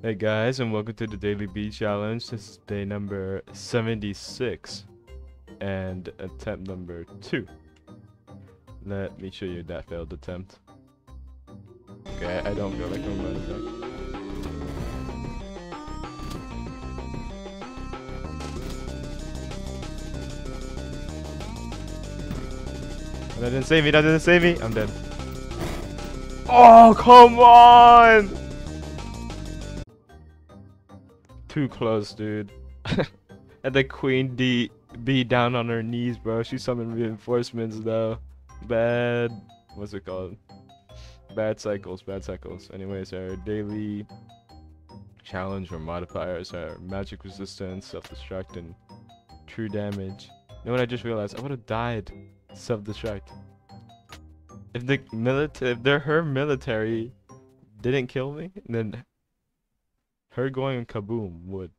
Hey guys, and welcome to the Daily Bee Challenge. This is day number 76 and attempt number 2. Let me show you that failed attempt. Okay, I don't feel like I'm running back. That didn't save me, that didn't save me. I'm dead. Oh, come on! Too close, dude. and the queen D Bee down on her knees, bro. She summoned reinforcements though. Bad what's it called? Bad cycles, bad cycles. Anyways, our daily challenge or modifiers are magic resistance, self-destruct, and true damage. You know what I just realized? I would have died self-destruct. If the military, if they're her military didn't kill me, then her going kaboom would.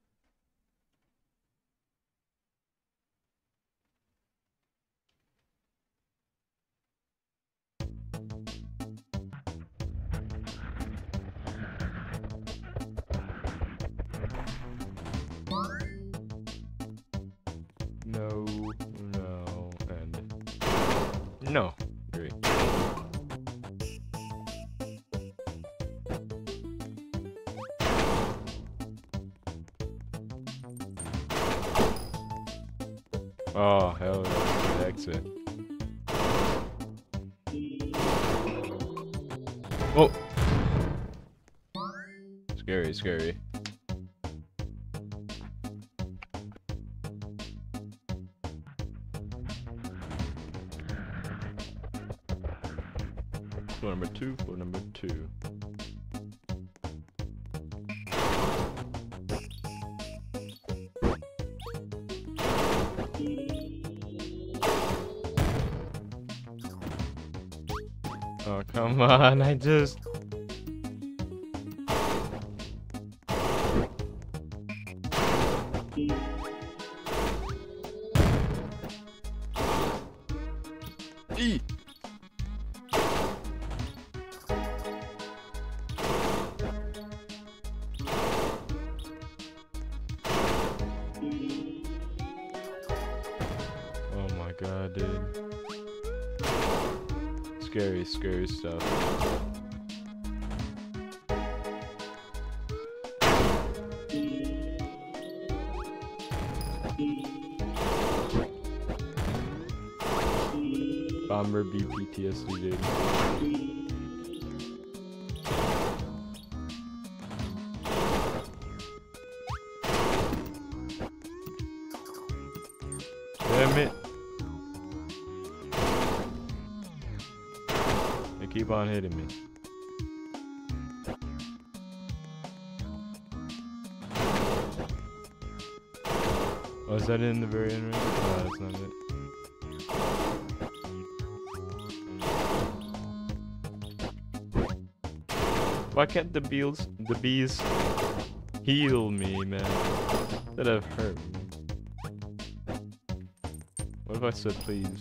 No, no, and no. Oh, hell yeah. Exit. Oh! Er scary, scary. Floor number two, floor number two. Come on, I just... E. Oh my god, dude. Scary, scary stuff. Bomber BPTSD, dude. Damn it. Keep on hitting me. Oh, is that in the very end range? No, that's not it. Why can't the bees, the bees heal me, man? That have hurt me. What if I said please?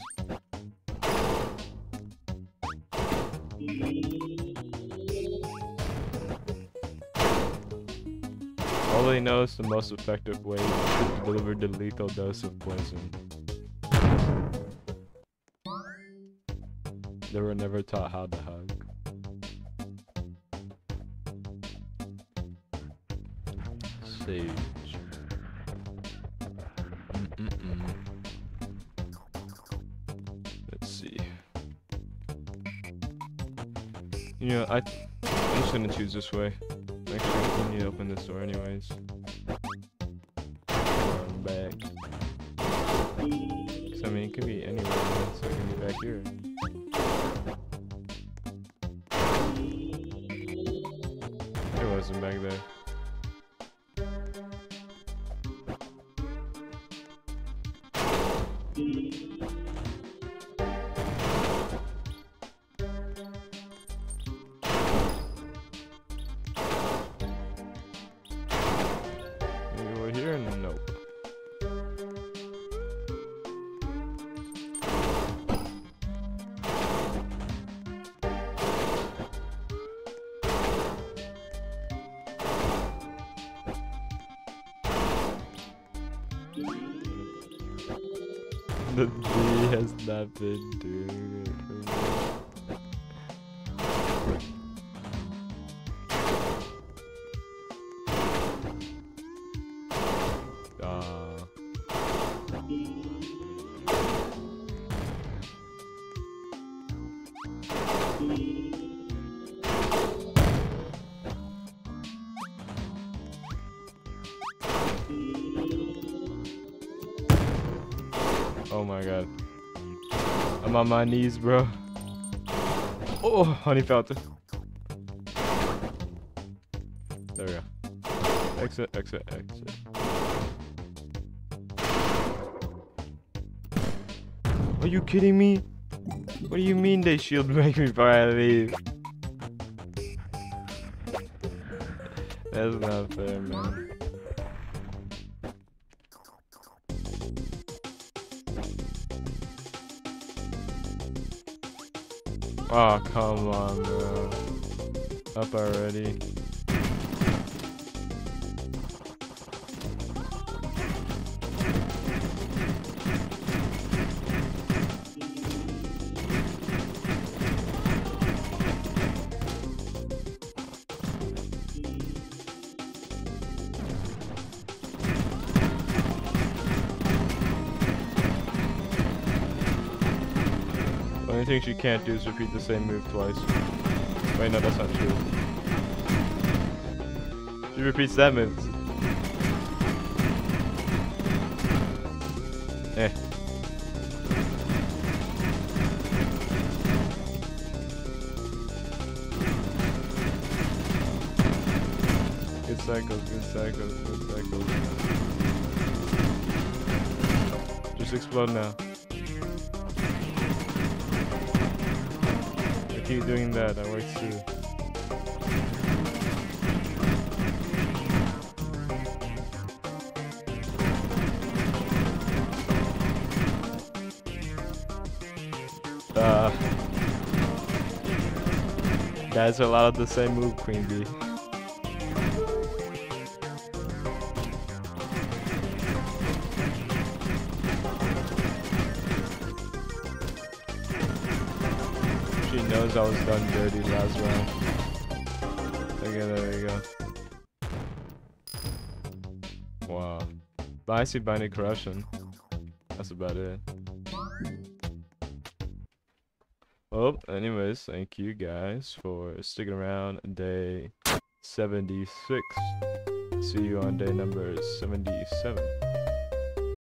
All they know is the most effective way to deliver the lethal dose of poison. They were never taught how to hug. Sage. Mm-mm-mm. Let's You know, I, I'm just gonna choose this way. Actually, we need to open this door anyways. Run back. Cause I mean, it could be anywhere, so it can be back here. The D has not been doing it for me. Thank ah. you. Oh my god. I'm on my knees, bro. Oh, honey fountain. There we go. Exit, exit, exit. Are you kidding me? What do you mean they shield break me before I leave? That's not fair, man. Oh, come on, bro. Up already. Only thing she can't do is repeat the same move twice. Wait, no, that's not true. She repeats that move. Eh. Good cycles, good cycles, good cycles. Just explode now. Keep doing that, that works too. Uh, that's a lot of the same move, Queen Bee. Knows I was done dirty last round. Okay, there we go. Wow. I see Binding Corruption. That's about it. Well, anyways, thank you guys for sticking around day 76. See you on day number 77.